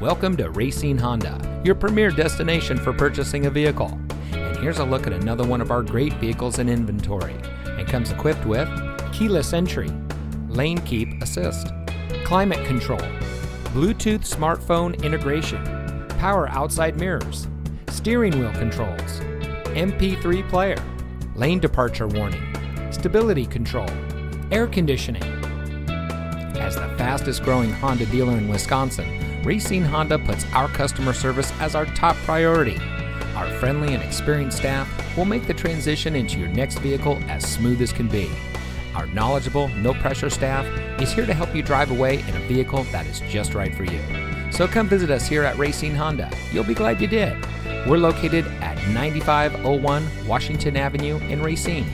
Welcome to Racine Honda, your premier destination for purchasing a vehicle. And here's a look at another one of our great vehicles in inventory. It comes equipped with keyless entry, lane keep assist, climate control, Bluetooth smartphone integration, power outside mirrors, steering wheel controls, MP3 player, lane departure warning, stability control, air conditioning. As the fastest growing Honda dealer in Wisconsin, Racine Honda puts our customer service as our top priority. Our friendly and experienced staff will make the transition into your next vehicle as smooth as can be. Our knowledgeable, no pressure staff is here to help you drive away in a vehicle that is just right for you. So come visit us here at Racine Honda. You'll be glad you did. We're located at 9501 Washington Avenue in Racine.